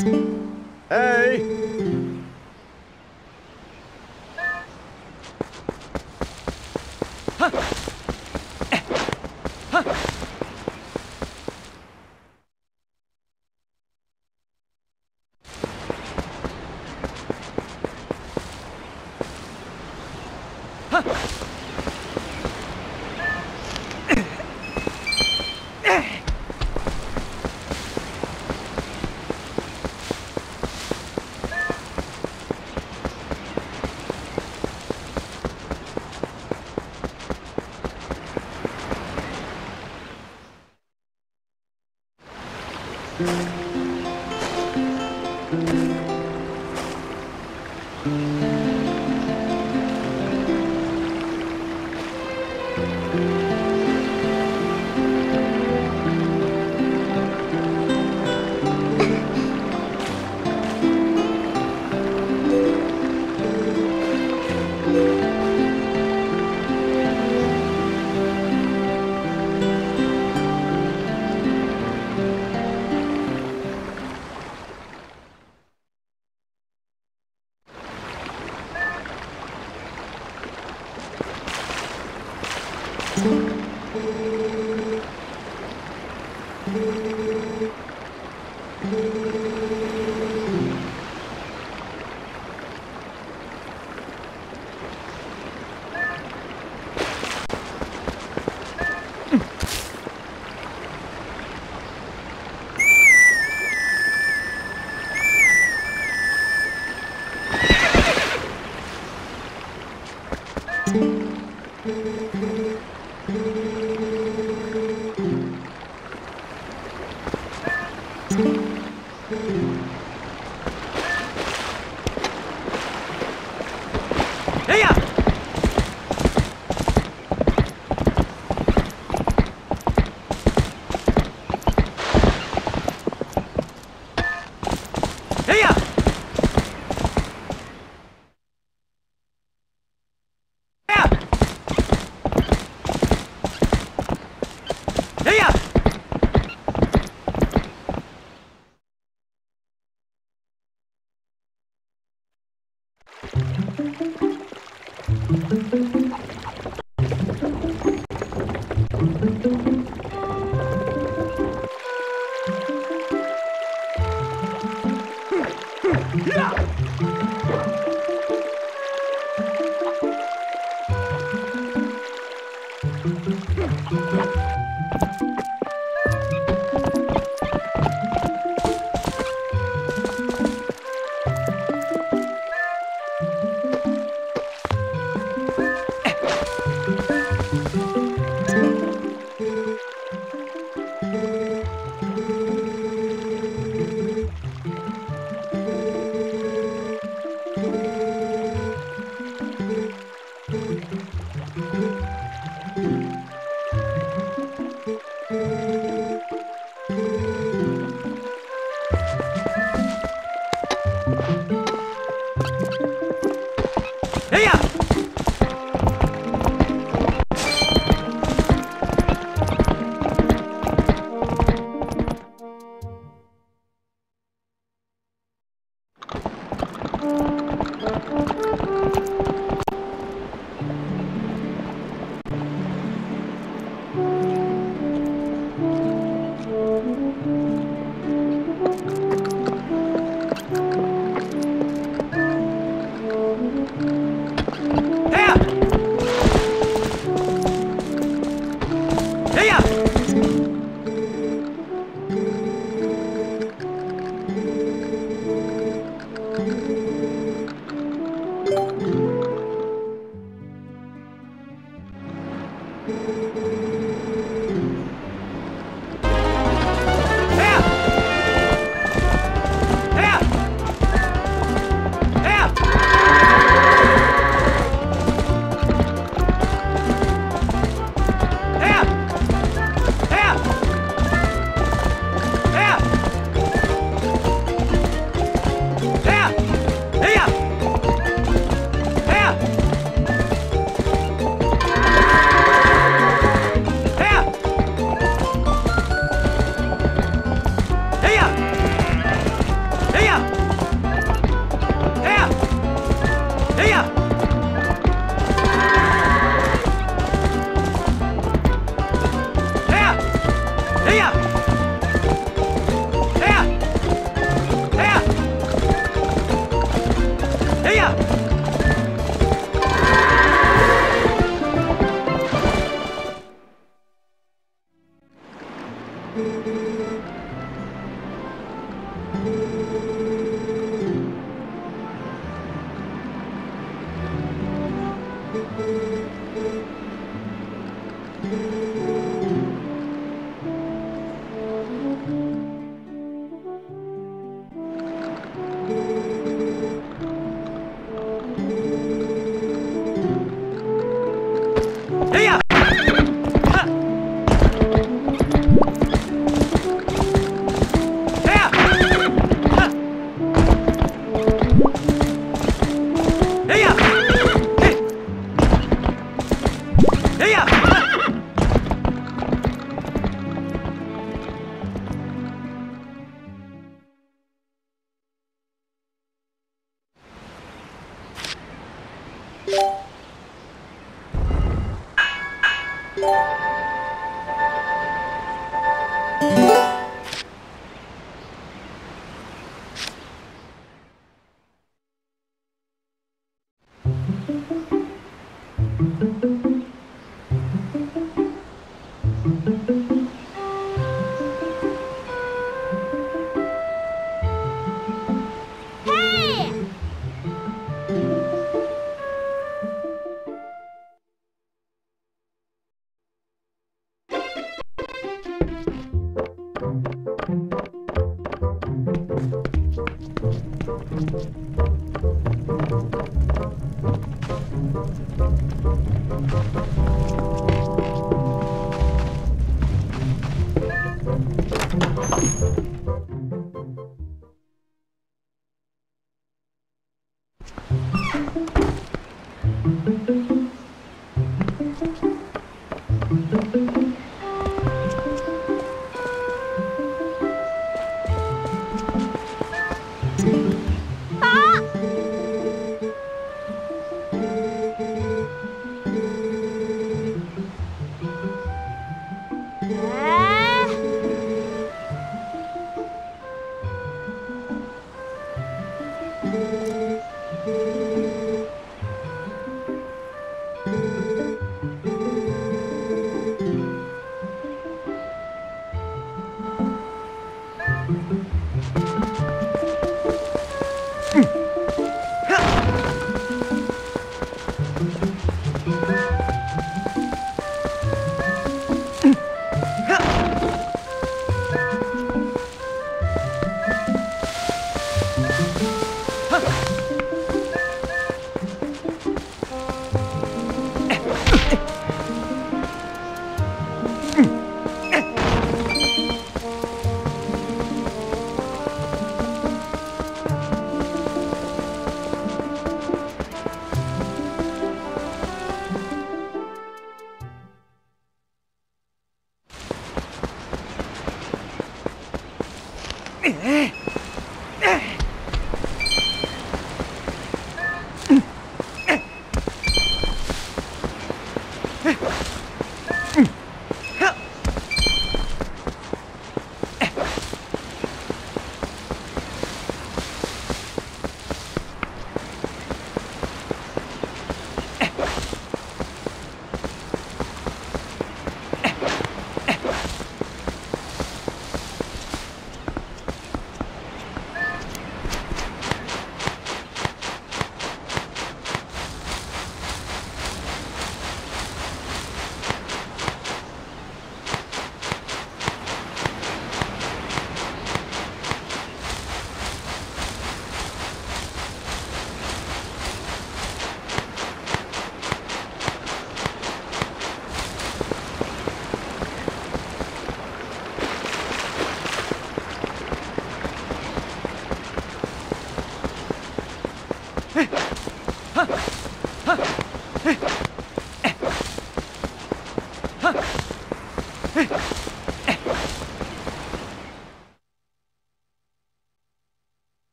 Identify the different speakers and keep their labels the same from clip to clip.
Speaker 1: Hey!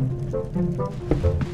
Speaker 1: Hey!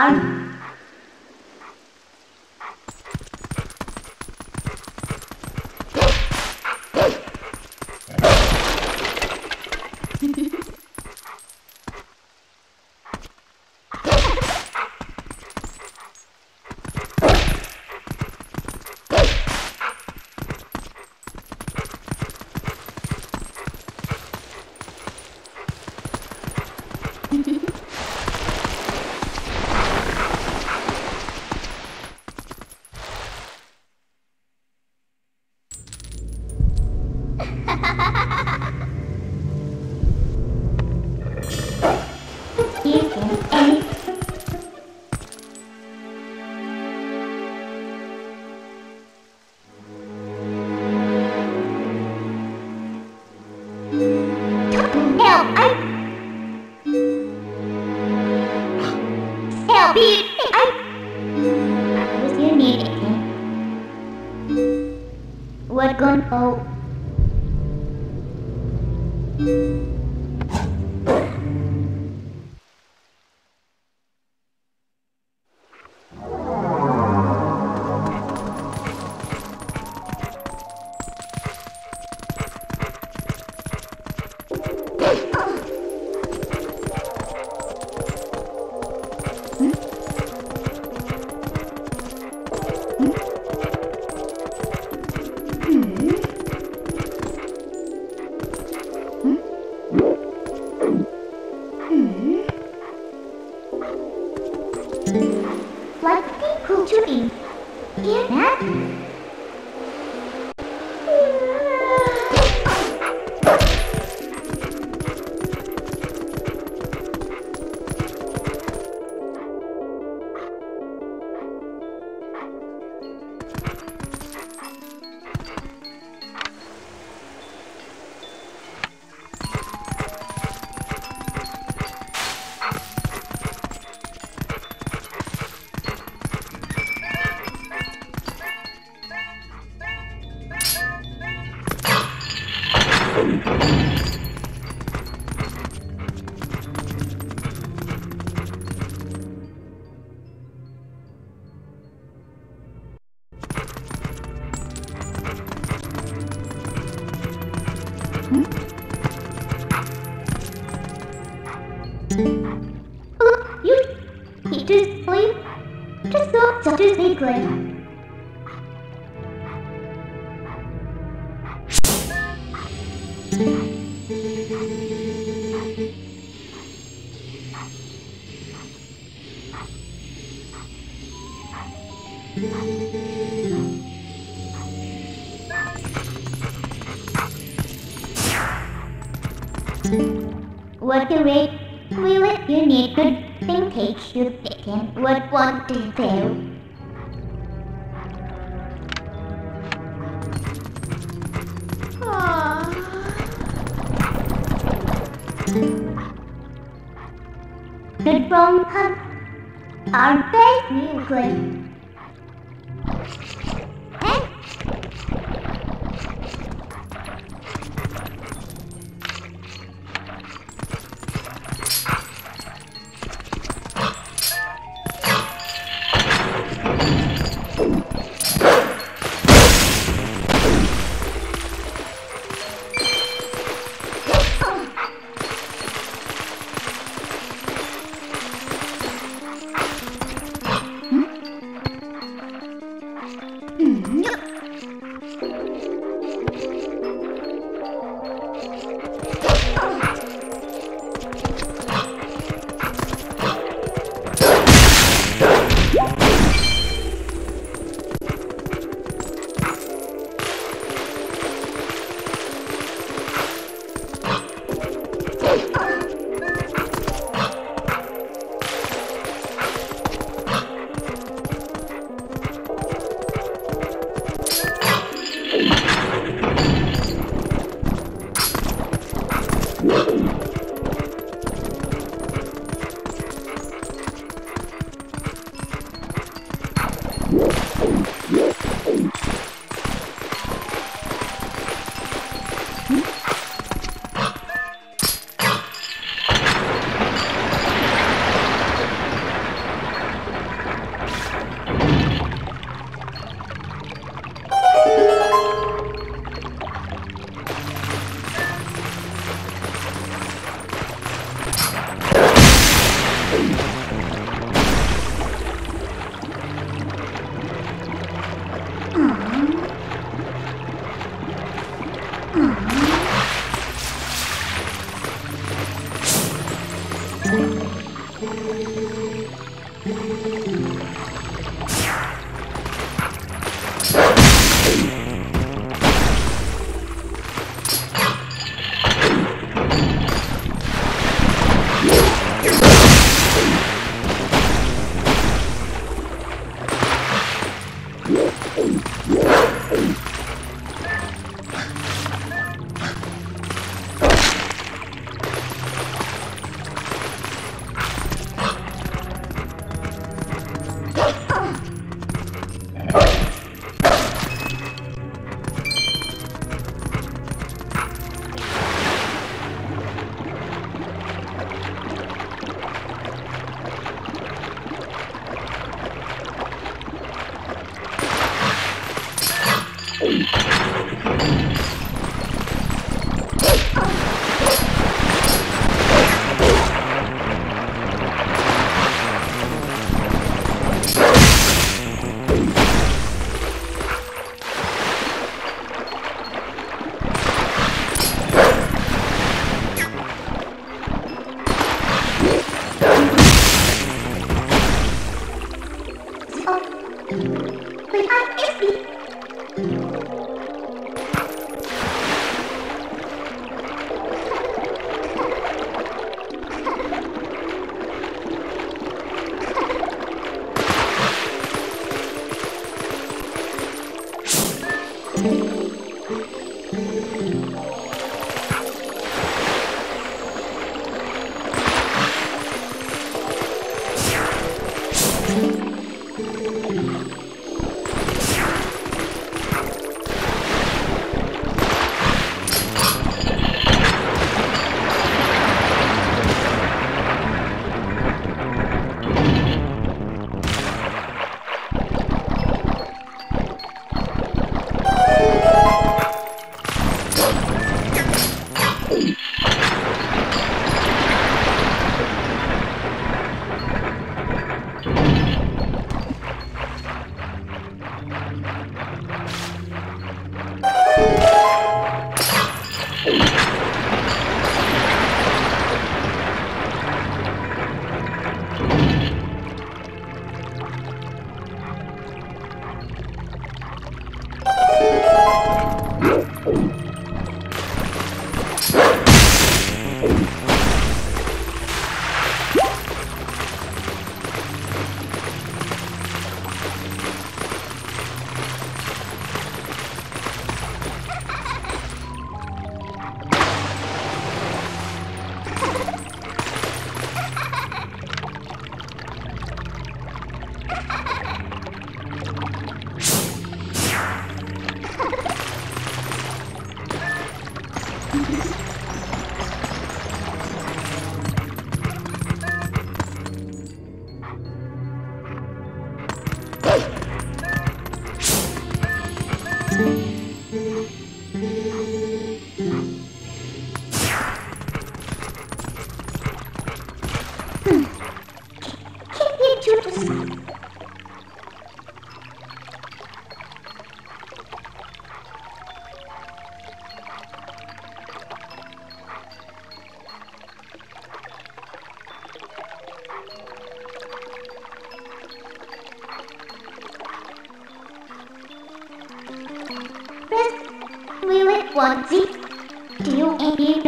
Speaker 2: R quickly. What do we... Will it you need good thing takes you thinking what want to do? Aren't they? Nuclear.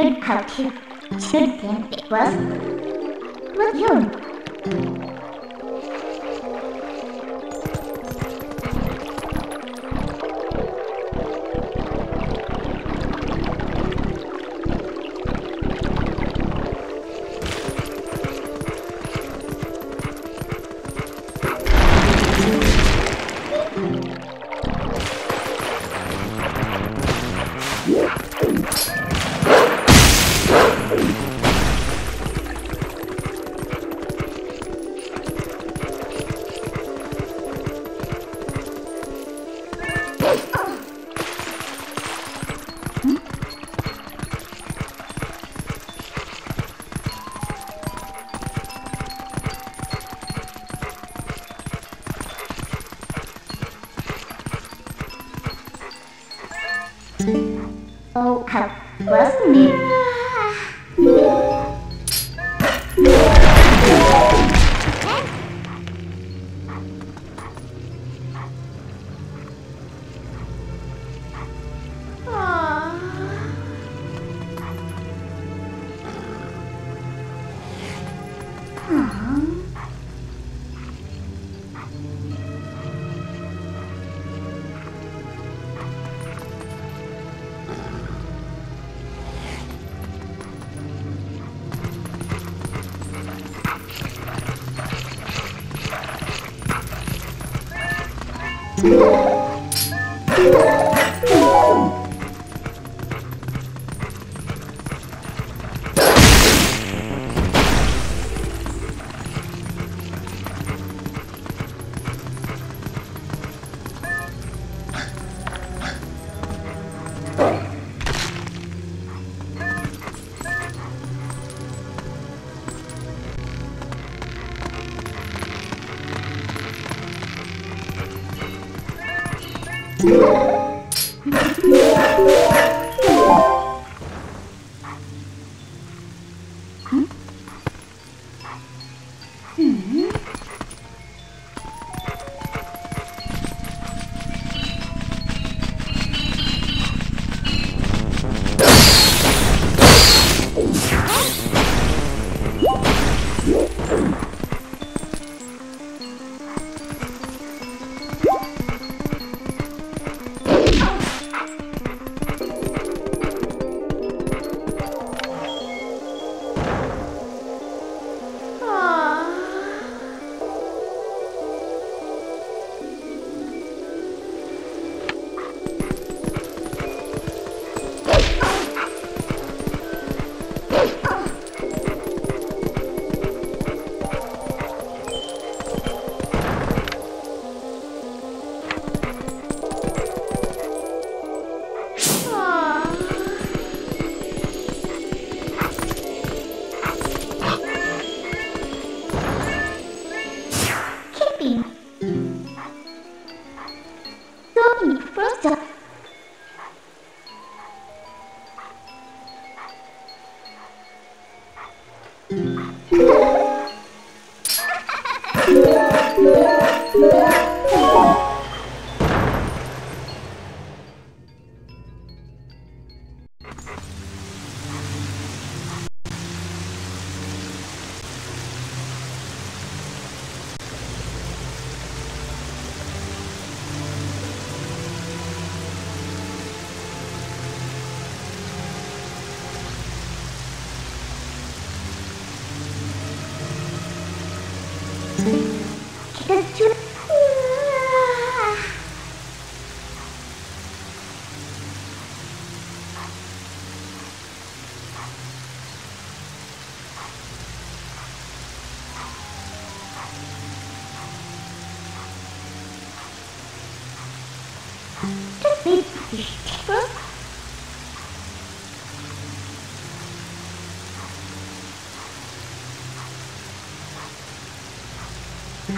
Speaker 2: Good to should can it?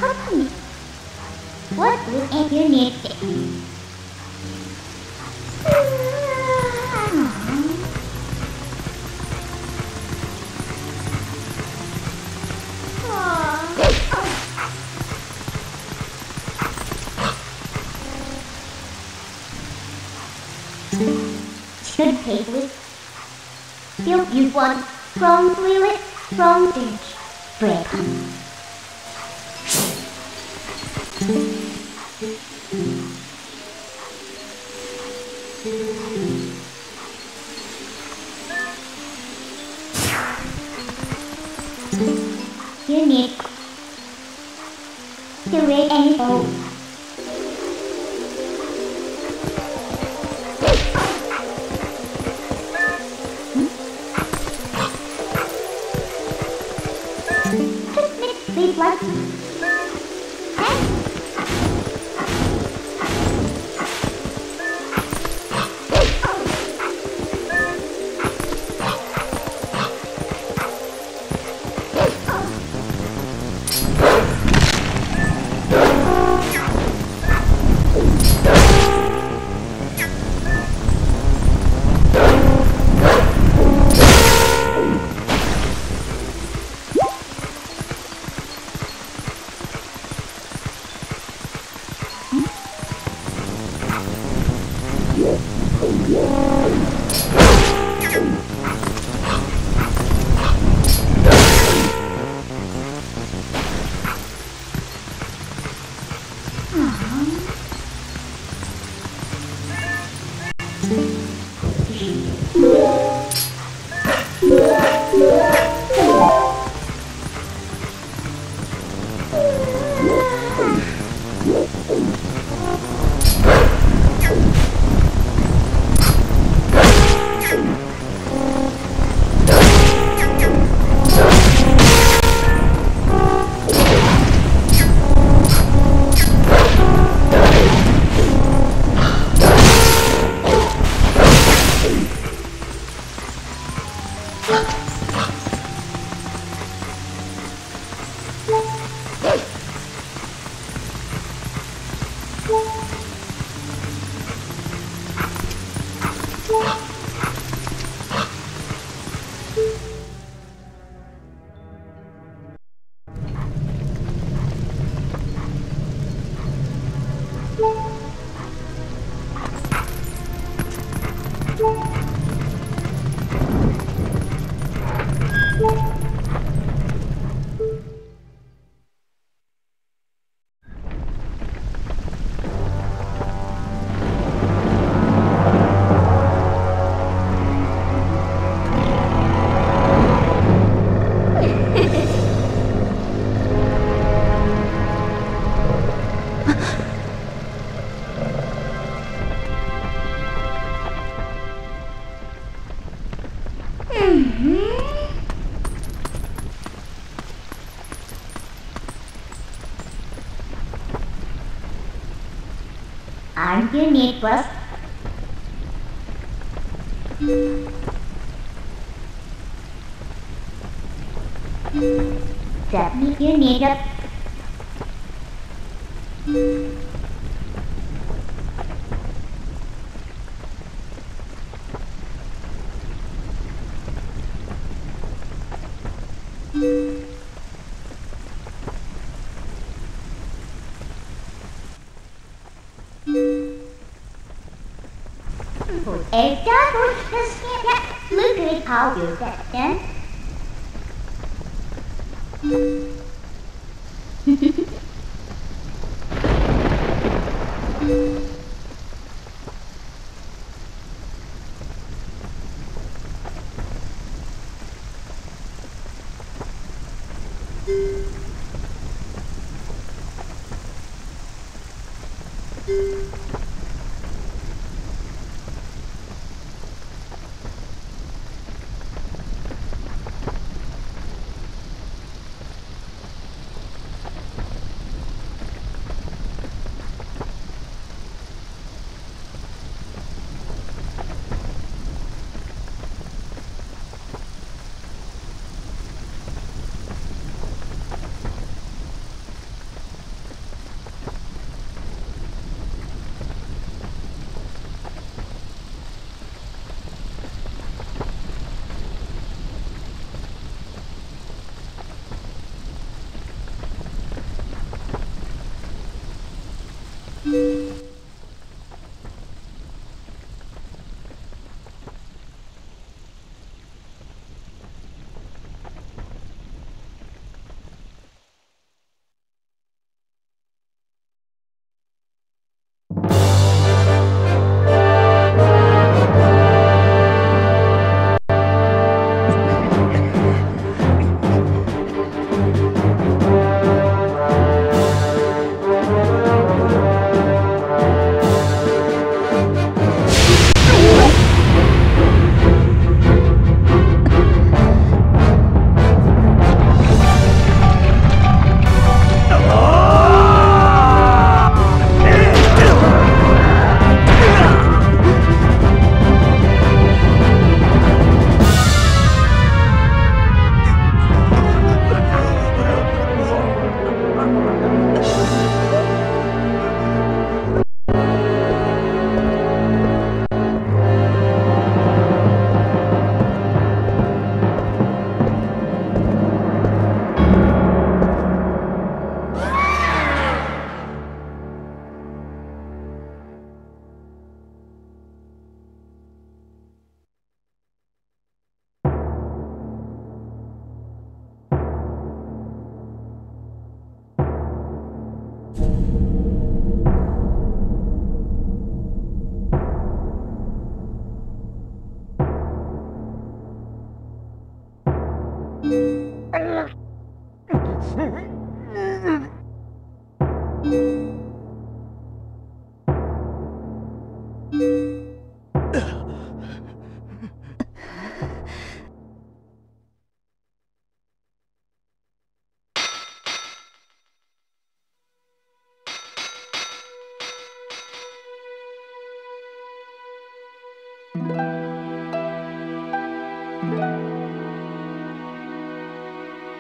Speaker 2: Company. What would you need? Should pay with. Still you want from toilet from dish That you need a If that was the snap, look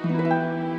Speaker 2: Música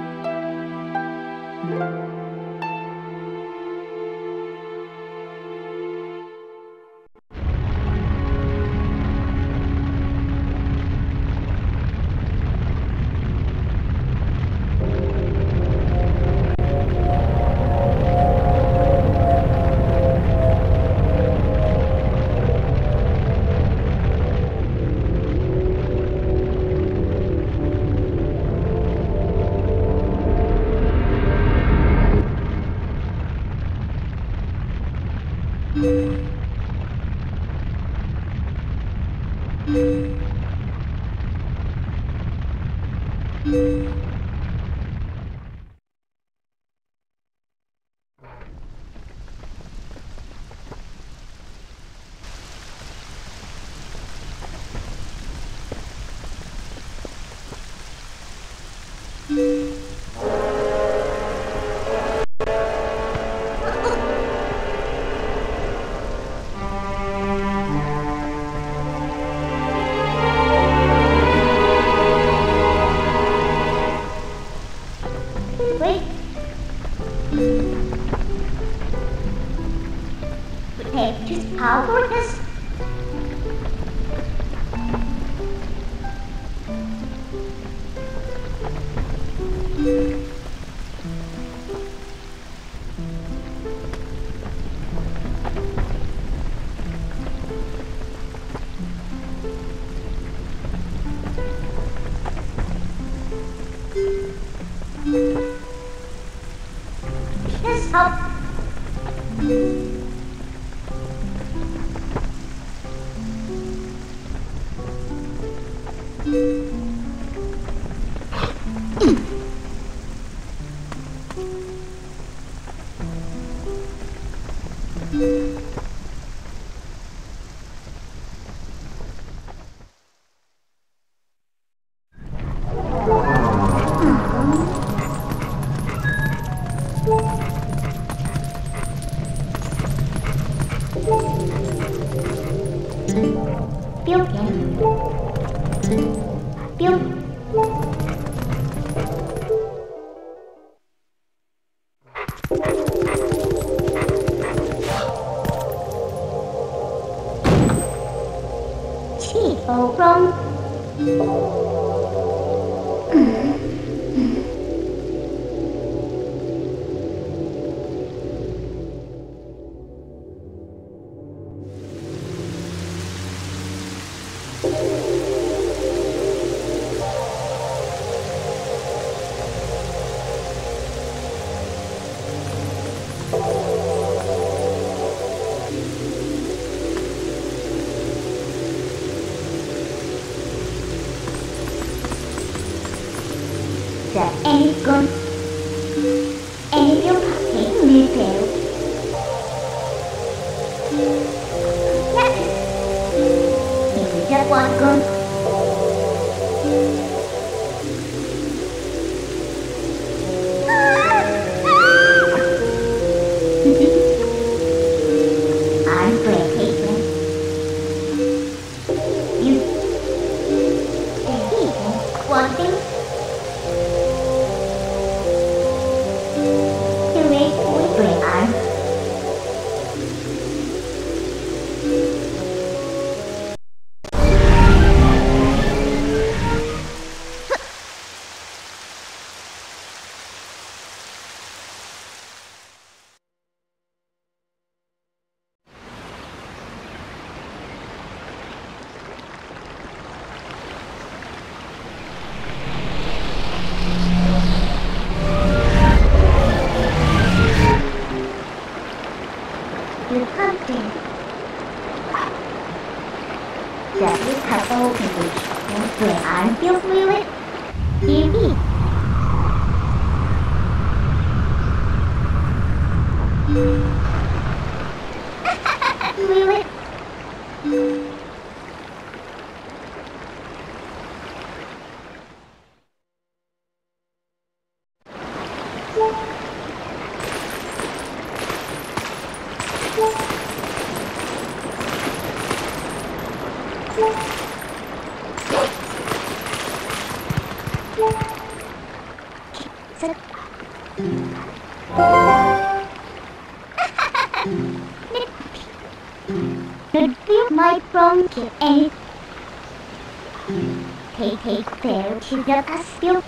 Speaker 2: the pastel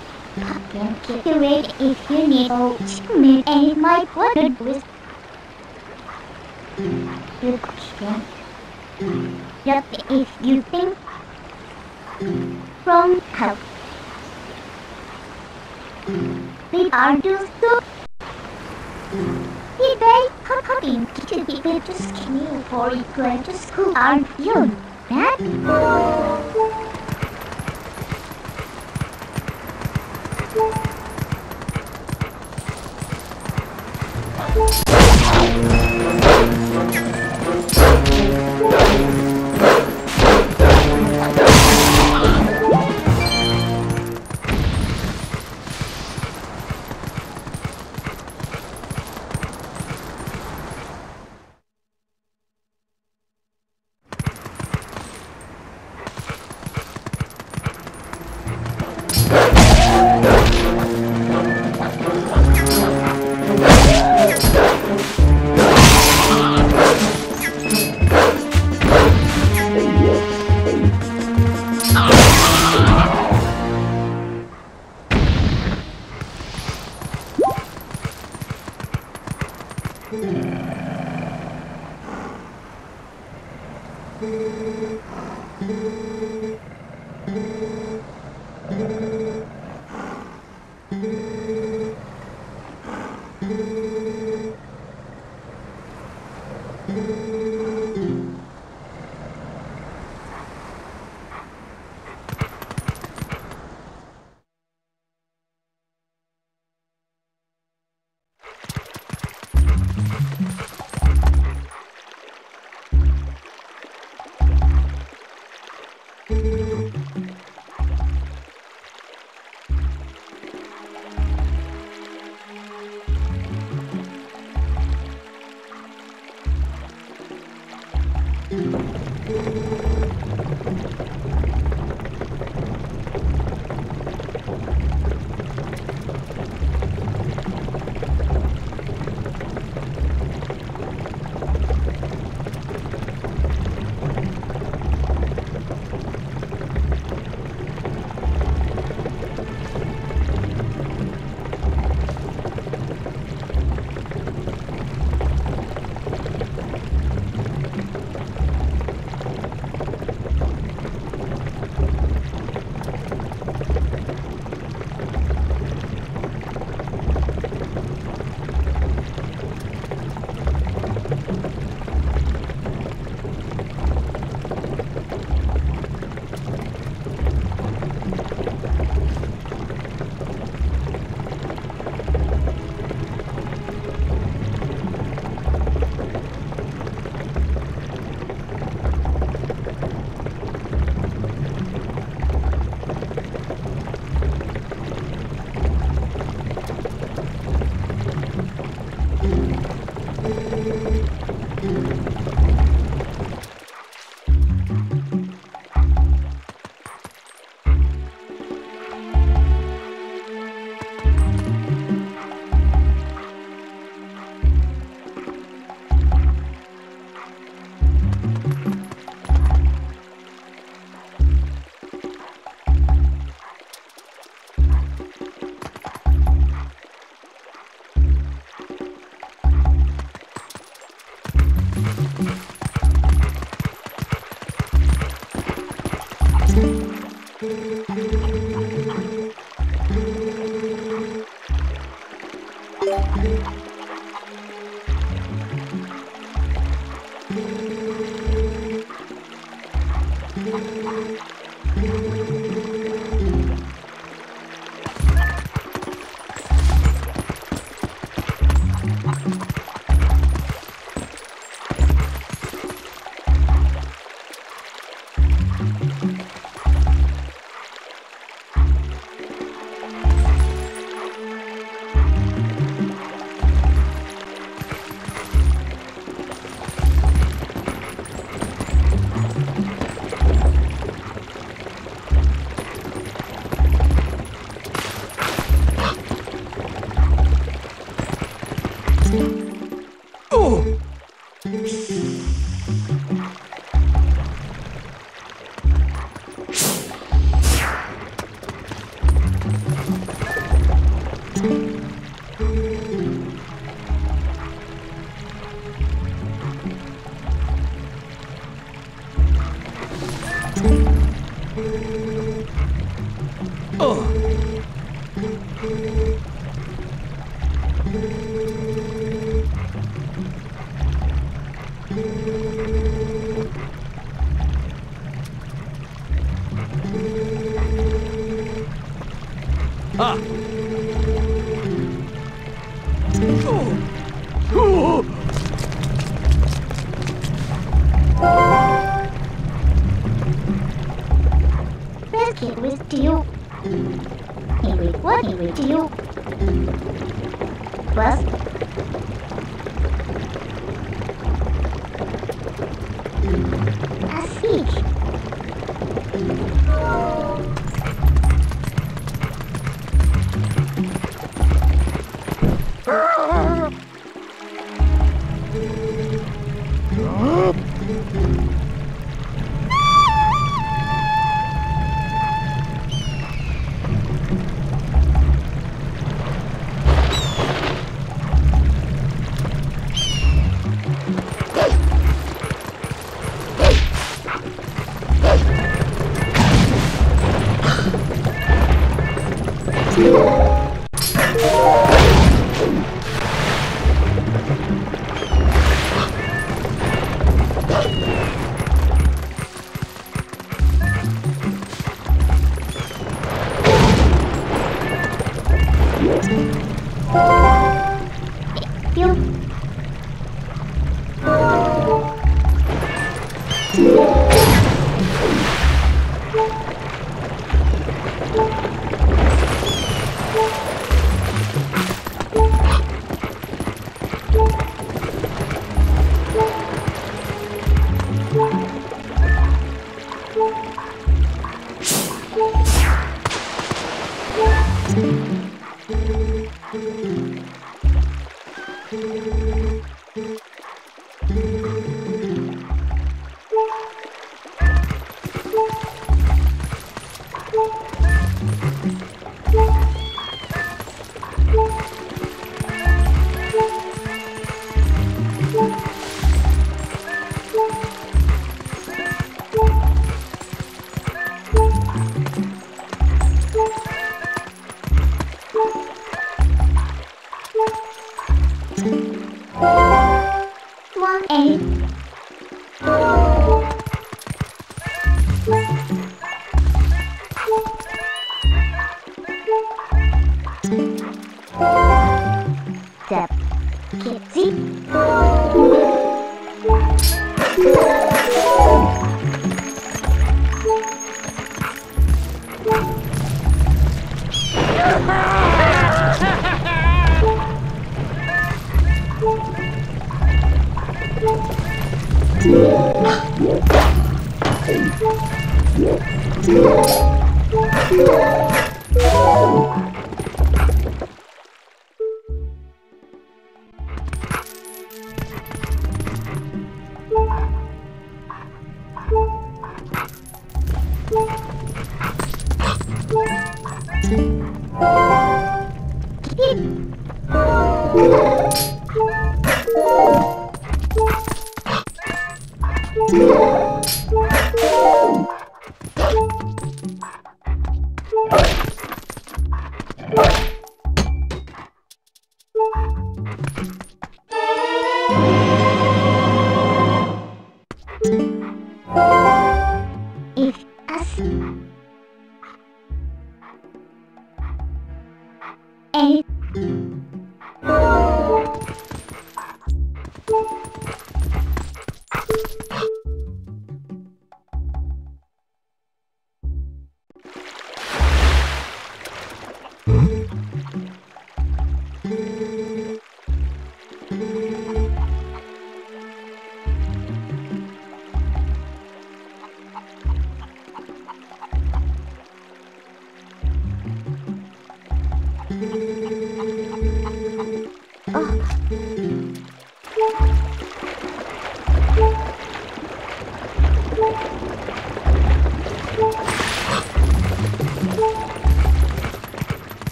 Speaker 2: Can keep if you need Oh, me and my blood with You Just if you think From help They are just so He very hoping to be able to you for equal to school are you that? Oh.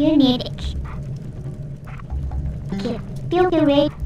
Speaker 2: You need it. Okay, feel the rate.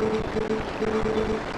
Speaker 2: Thank you.